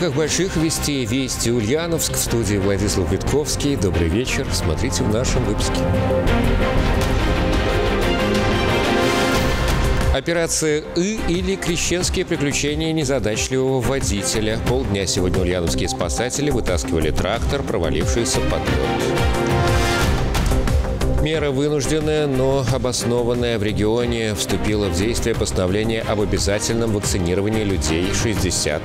рамках больших вестей «Вести Ульяновск» в студии Владислав Витковский. Добрый вечер. Смотрите в нашем выпуске. Операция «И» или «Крещенские приключения незадачливого водителя». Полдня сегодня ульяновские спасатели вытаскивали трактор, провалившийся под лед. Мера вынужденная, но обоснованная в регионе вступило в действие постановление об обязательном вакцинировании людей 60+.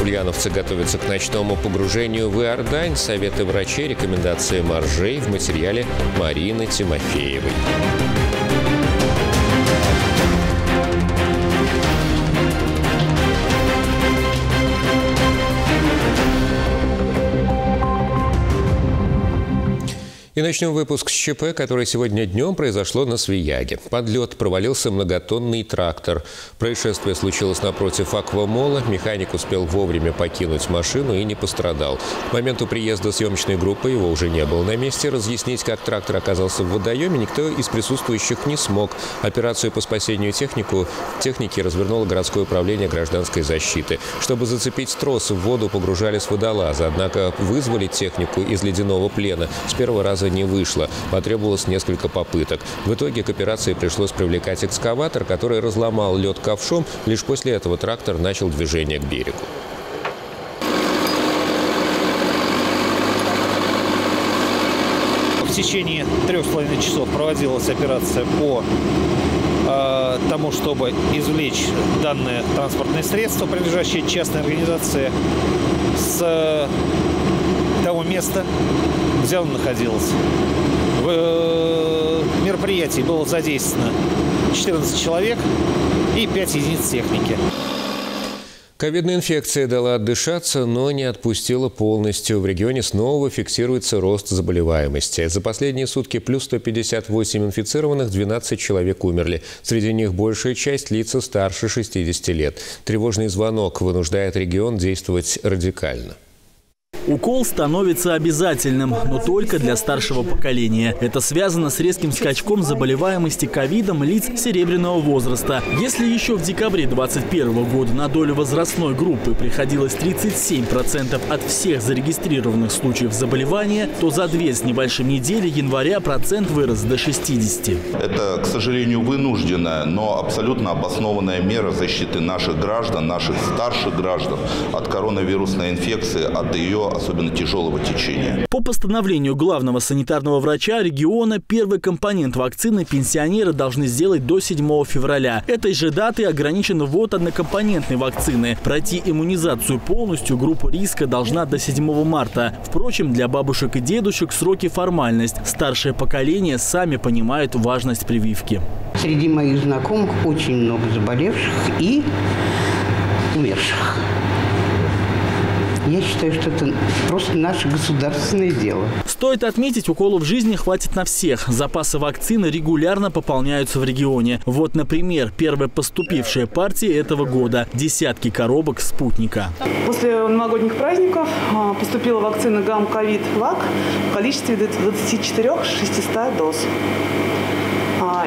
Ульяновцы готовятся к ночному погружению в Иордань. Советы врачей, рекомендации моржей в материале Марины Тимофеевой. И начнем выпуск с ЧП, который сегодня днем произошло на Свияге. Под лед провалился многотонный трактор. Происшествие случилось напротив аквамола. Механик успел вовремя покинуть машину и не пострадал. К моменту приезда съемочной группы его уже не было на месте. Разъяснить, как трактор оказался в водоеме, никто из присутствующих не смог. Операцию по спасению технику, техники развернуло городское управление гражданской защиты. Чтобы зацепить трос, в воду погружали с водолаза. Однако вызвали технику из ледяного плена с первого раза раза не вышло. Потребовалось несколько попыток. В итоге к операции пришлось привлекать экскаватор, который разломал лед ковшом. Лишь после этого трактор начал движение к берегу. В течение трех с половиной часов проводилась операция по э, тому, чтобы извлечь данное транспортное средство, принадлежащее частной организации, с э, того места, где он находился. В э, мероприятии было задействовано 14 человек и 5 единиц техники. Ковидная инфекция дала отдышаться, но не отпустила полностью. В регионе снова фиксируется рост заболеваемости. За последние сутки плюс 158 инфицированных, 12 человек умерли. Среди них большая часть лица старше 60 лет. Тревожный звонок вынуждает регион действовать радикально. Укол становится обязательным, но только для старшего поколения. Это связано с резким скачком заболеваемости ковидом лиц серебряного возраста. Если еще в декабре 2021 года на долю возрастной группы приходилось 37% от всех зарегистрированных случаев заболевания, то за две с небольшим недели января процент вырос до 60. Это, к сожалению, вынужденная, но абсолютно обоснованная мера защиты наших граждан, наших старших граждан от коронавирусной инфекции, от ее особенно тяжелого течения. По постановлению главного санитарного врача региона первый компонент вакцины пенсионеры должны сделать до 7 февраля. Этой же даты ограничен ввод однокомпонентной вакцины. Пройти иммунизацию полностью группа риска должна до 7 марта. Впрочем, для бабушек и дедушек сроки формальность. Старшее поколение сами понимают важность прививки. Среди моих знакомых очень много заболевших и умерших. Я считаю, что это просто наше государственное дело. Стоит отметить, уколов жизни хватит на всех. Запасы вакцины регулярно пополняются в регионе. Вот, например, первая поступившая партия этого года – десятки коробок спутника. После новогодних праздников а, поступила вакцина ГАМ-ковид-ВАК в количестве 24-600 доз.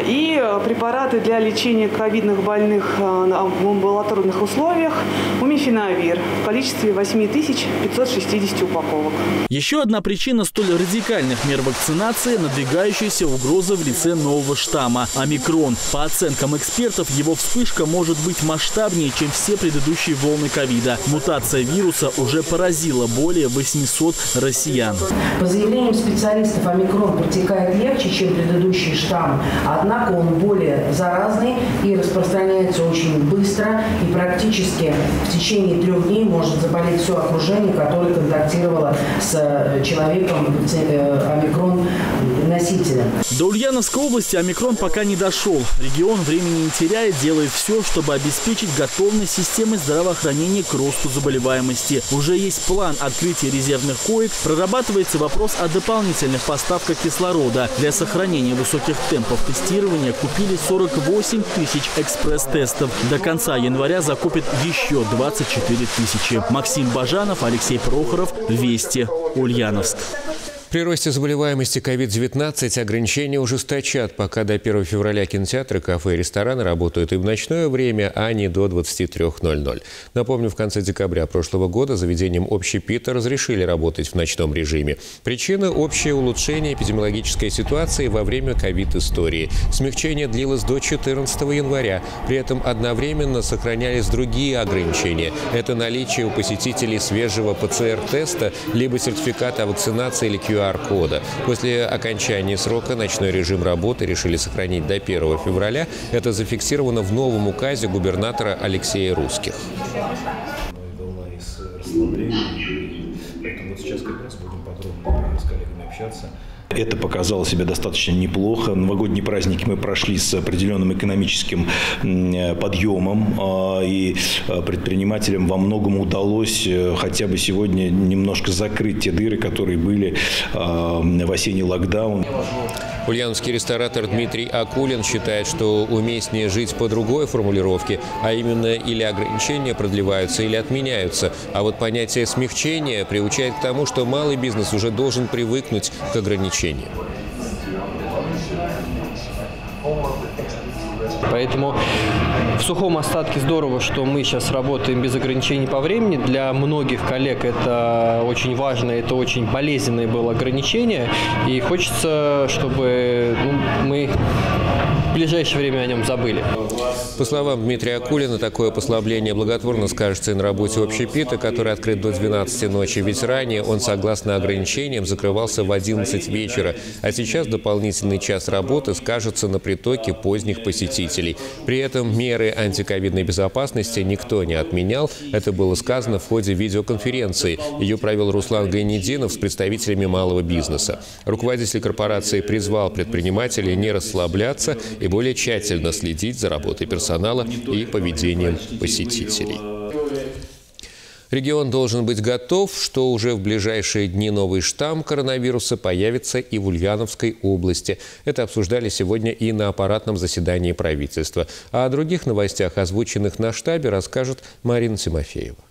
И э, препараты для лечения ковидных больных э, в амбулаторных условиях умифинавир в количестве 8560 упаковок. Еще одна причина столь радикальных мер вакцинации – надвигающаяся угроза в лице нового штамма – омикрон. По оценкам экспертов, его вспышка может быть масштабнее, чем все предыдущие волны ковида. Мутация вируса уже поразила более 800 россиян. По заявлениям специалистов, омикрон протекает легче, чем предыдущий штамм. Однако он более заразный и распространяется очень быстро и практически в течение трех дней может заболеть все окружение, которое контактировало с э, человеком э, омикрон носителем. До Ульяновской области омикрон пока не дошел. Регион времени не теряет, делает все, чтобы обеспечить готовность системы здравоохранения к росту заболеваемости. Уже есть план открытия резервных коек, прорабатывается вопрос о дополнительных поставках кислорода. Для сохранения высоких темпов тестирования купили 48 тысяч экспресс-тестов. До конца января закупят еще 24 тысячи. Максим Бажанов, Алексей Прохоров, Вести, Ульяновск. При росте заболеваемости COVID-19 ограничения ужесточат, пока до 1 февраля кинотеатры, кафе и рестораны работают и в ночное время, а не до 23.00. Напомню, в конце декабря прошлого года заведением общепита разрешили работать в ночном режиме. Причина – общее улучшение эпидемиологической ситуации во время ковид-истории. Смягчение длилось до 14 января. При этом одновременно сохранялись другие ограничения. Это наличие у посетителей свежего ПЦР-теста, либо сертификата о вакцинации или QR QR-кода. После окончания срока ночной режим работы решили сохранить до 1 февраля. Это зафиксировано в новом указе губернатора Алексея Русских. Раз будем подробно с коллегами общаться. Это показало себя достаточно неплохо. Новогодние праздники мы прошли с определенным экономическим подъемом, а, и а, предпринимателям во многом удалось э, хотя бы сегодня немножко закрыть те дыры, которые были а, в осенний локдаун. Ульяновский ресторатор Дмитрий Акулин считает, что уместнее жить по другой формулировке, а именно или ограничения продлеваются, или отменяются. А вот понятие смягчения приучает к тому, что малый бизнес уже должен привыкнуть к ограничениям. Поэтому в сухом остатке здорово, что мы сейчас работаем без ограничений по времени. Для многих коллег это очень важно, это очень болезненное было ограничение. И хочется, чтобы ну, мы в ближайшее время о нем забыли. По словам Дмитрия Акулина, такое послабление благотворно скажется и на работе общепита, который открыт до 12 ночи. Ведь ранее он, согласно ограничениям, закрывался в 11 вечера. А сейчас дополнительный час работы скажется на притоке поздних посетителей. При этом меры антиковидной безопасности никто не отменял. Это было сказано в ходе видеоконференции. Ее провел Руслан Гайнединов с представителями малого бизнеса. Руководитель корпорации призвал предпринимателей не расслабляться и более тщательно следить за работой персонала и поведением посетителей. Регион должен быть готов, что уже в ближайшие дни новый штамм коронавируса появится и в Ульяновской области. Это обсуждали сегодня и на аппаратном заседании правительства. А о других новостях, озвученных на штабе, расскажет Марина Тимофеева.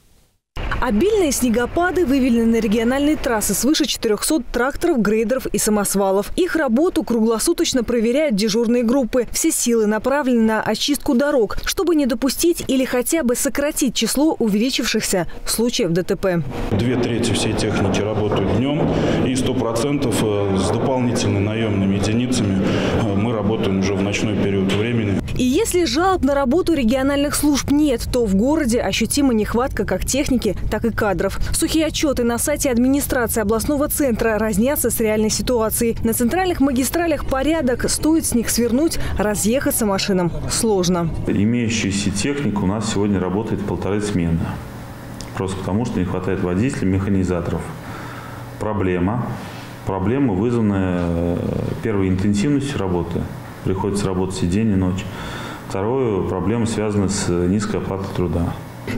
Обильные снегопады вывели на региональные трассы свыше 400 тракторов, грейдеров и самосвалов. Их работу круглосуточно проверяют дежурные группы. Все силы направлены на очистку дорог, чтобы не допустить или хотя бы сократить число увеличившихся случаев ДТП. Две трети всей техники работают днем и 100% э, с дополнительными наемными единицами э, мы работаем уже в ночной период времени. И если жалоб на работу региональных служб нет, то в городе ощутима нехватка как техники, так и кадров. Сухие отчеты на сайте администрации областного центра разнятся с реальной ситуацией. На центральных магистралях порядок, стоит с них свернуть, разъехаться машинам сложно. Имеющаяся техника у нас сегодня работает полторы смены. Просто потому, что не хватает водителей, механизаторов. Проблема. Проблема, вызванная э, первой интенсивностью работы. Приходится работать и день, и ночь. Второе, проблема связана с низкой оплатой труда.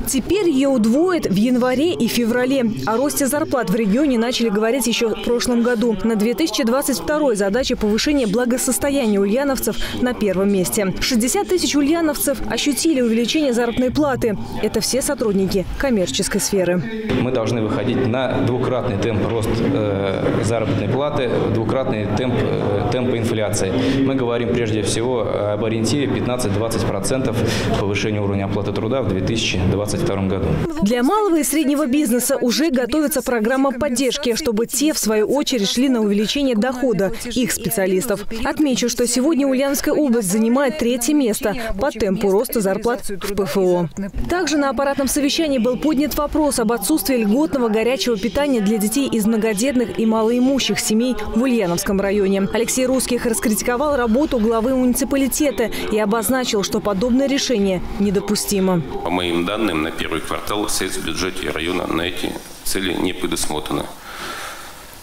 Теперь ее удвоят в январе и феврале. О росте зарплат в регионе начали говорить еще в прошлом году. На 2022 задача повышения благосостояния ульяновцев на первом месте. 60 тысяч ульяновцев ощутили увеличение заработной платы. Это все сотрудники коммерческой сферы. Мы должны выходить на двукратный темп роста э, заработной платы, двукратный темп э, темпа инфляции. Мы говорим прежде всего об ориентире 15-20% повышения уровня оплаты труда в 2020 2022 году. Для малого и среднего бизнеса уже готовится программа поддержки, чтобы те, в свою очередь, шли на увеличение дохода их специалистов. Отмечу, что сегодня Ульяновская область занимает третье место по темпу роста зарплат в ПФО. Также на аппаратном совещании был поднят вопрос об отсутствии льготного горячего питания для детей из многодетных и малоимущих семей в Ульяновском районе. Алексей Русских раскритиковал работу главы муниципалитета и обозначил, что подобное решение недопустимо. По моим данным, данным на первый квартал средств в бюджете района на эти цели не предусмотрено.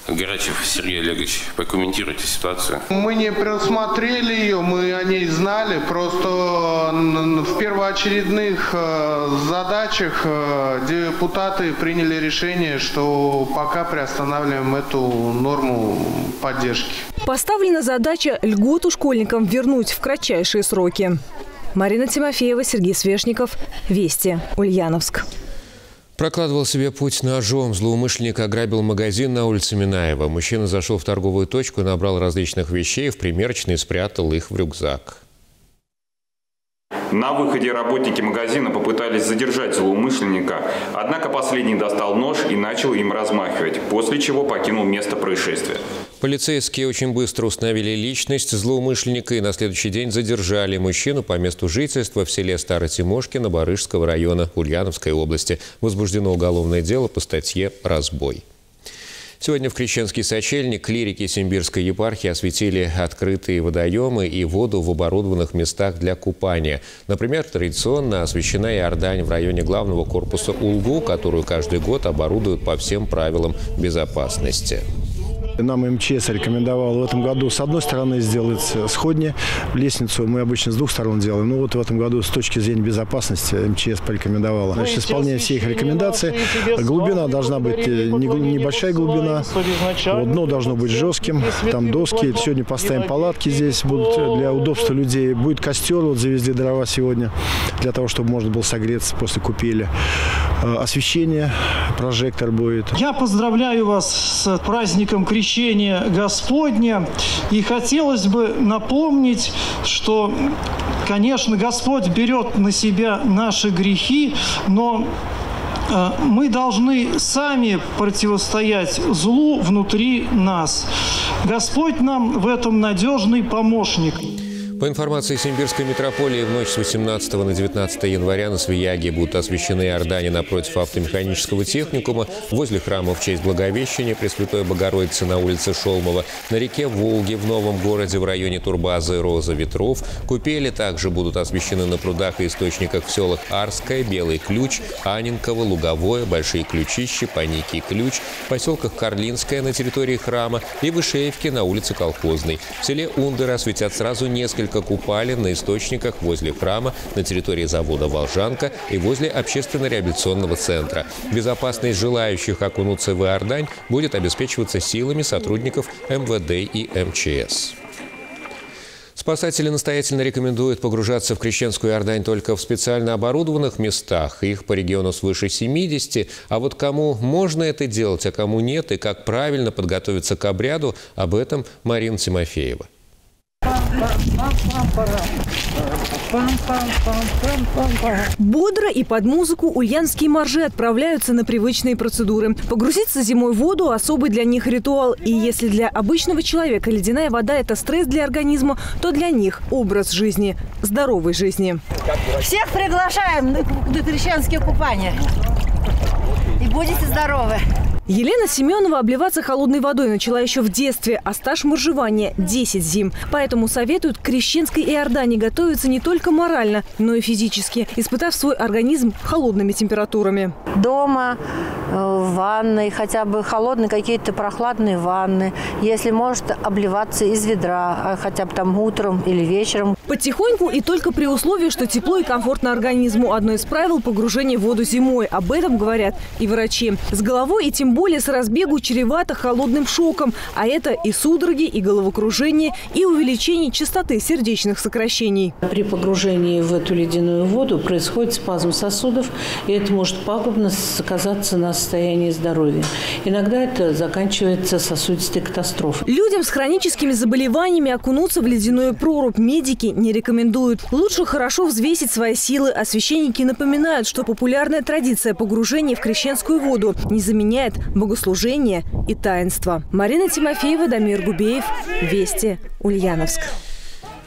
Горячев Сергей Олегович, прокомментируйте ситуацию. Мы не предусмотрели ее, мы о ней знали. Просто в первоочередных э, задачах э, депутаты приняли решение, что пока приостанавливаем эту норму поддержки. Поставлена задача льготу школьникам вернуть в кратчайшие сроки. Марина Тимофеева, Сергей Свешников. Вести. Ульяновск. Прокладывал себе путь ножом. Злоумышленник ограбил магазин на улице Минаева. Мужчина зашел в торговую точку, набрал различных вещей, в примерочной спрятал их в рюкзак. На выходе работники магазина попытались задержать злоумышленника, однако последний достал нож и начал им размахивать, после чего покинул место происшествия. Полицейские очень быстро установили личность злоумышленника и на следующий день задержали мужчину по месту жительства в селе Старотимошкино Барышского района Ульяновской области. Возбуждено уголовное дело по статье «Разбой». Сегодня в Крещенский сочельник клирики Симбирской епархии осветили открытые водоемы и воду в оборудованных местах для купания. Например, традиционно освещена Иордань в районе главного корпуса Улгу, которую каждый год оборудуют по всем правилам безопасности. Нам МЧС рекомендовал в этом году с одной стороны сделать сходни, лестницу мы обычно с двух сторон делаем. Но вот в этом году с точки зрения безопасности МЧС порекомендовала. Значит, исполняя все их рекомендации, глубина должна быть э, небольшая глубина, вот дно должно быть жестким, там доски. Сегодня поставим палатки здесь, будут для удобства людей. Будет костер, вот завезли дрова сегодня, для того, чтобы можно было согреться после купели. Э, освещение, прожектор будет. Я поздравляю вас с праздником Крещения крещение Господня. И хотелось бы напомнить, что, конечно, Господь берет на себя наши грехи, но э, мы должны сами противостоять злу внутри нас. Господь нам в этом надежный помощник. По информации Симбирской митрополии, в ночь с 18 на 19 января на Свияге будут освящены Иордане напротив автомеханического техникума, возле храма в честь Благовещения Пресвятой Богородицы на улице Шолмова, на реке Волге в Новом городе в районе Турбазы Роза Ветров. Купели также будут освящены на прудах и источниках в селах Арская, Белый Ключ, Анинково, Луговое, Большие Ключищи, Паники Ключ, в поселках Карлинская на территории храма и Вышеевке на улице Колхозной. В селе Ундер осветят сразу несколько несколько купалин на источниках возле храма, на территории завода «Волжанка» и возле общественно-реабилитационного центра. Безопасность желающих окунуться в Иордань будет обеспечиваться силами сотрудников МВД и МЧС. Спасатели настоятельно рекомендуют погружаться в Крещенскую Иордань только в специально оборудованных местах. Их по региону свыше 70. А вот кому можно это делать, а кому нет, и как правильно подготовиться к обряду, об этом Марина Тимофеева. Бодро и под музыку ульянские моржи отправляются на привычные процедуры. Погрузиться зимой в воду – особый для них ритуал. И если для обычного человека ледяная вода – это стресс для организма, то для них – образ жизни, здоровой жизни. Всех приглашаем на, крещенские купания. И будете здоровы. Елена Семенова обливаться холодной водой начала еще в детстве, а стаж моржевания – 10 зим. Поэтому советуют к крещенской Иордане готовиться не только морально, но и физически, испытав свой организм холодными температурами. Дома, э, в ванной, хотя бы холодные какие-то прохладные ванны. Если может, обливаться из ведра, а хотя бы там утром или вечером. Потихоньку и только при условии, что тепло и комфортно организму. Одно из правил погружения в воду зимой. Об этом говорят и врачи. С головой и тем более с разбегу чревато холодным шоком. А это и судороги, и головокружение, и увеличение частоты сердечных сокращений. При погружении в эту ледяную воду происходит спазм сосудов, и это может пагубно сказаться на состоянии здоровья. Иногда это заканчивается сосудистой катастрофой. Людям с хроническими заболеваниями окунуться в ледяную прорубь медики не рекомендуют. Лучше хорошо взвесить свои силы, а священники напоминают, что популярная традиция погружения в крещенскую воду не заменяет богослужение и таинство. Марина Тимофеева, Дамир Губеев. Вести. Ульяновск.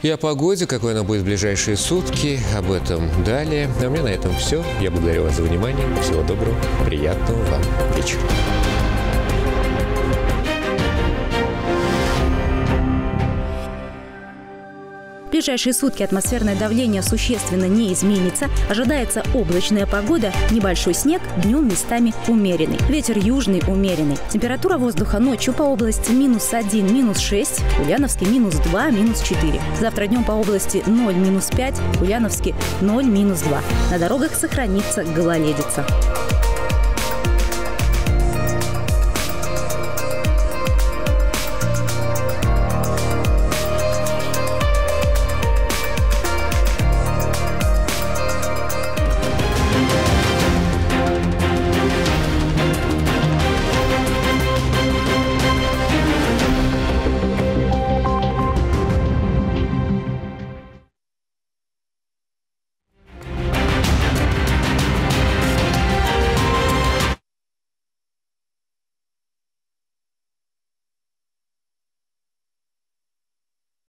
И о погоде, какой она будет в ближайшие сутки, об этом далее. А у меня на этом все. Я благодарю вас за внимание. Всего доброго, приятного вам вечера. Ближайшие сутки атмосферное давление существенно не изменится. Ожидается облачная погода, небольшой снег, днем местами умеренный. Ветер южный умеренный. Температура воздуха ночью по области минус 1, минус 6, Ульяновске минус 2, минус 4. Завтра днем по области 0, минус 5, Ульяновске 0, минус 2. На дорогах сохранится гололедица.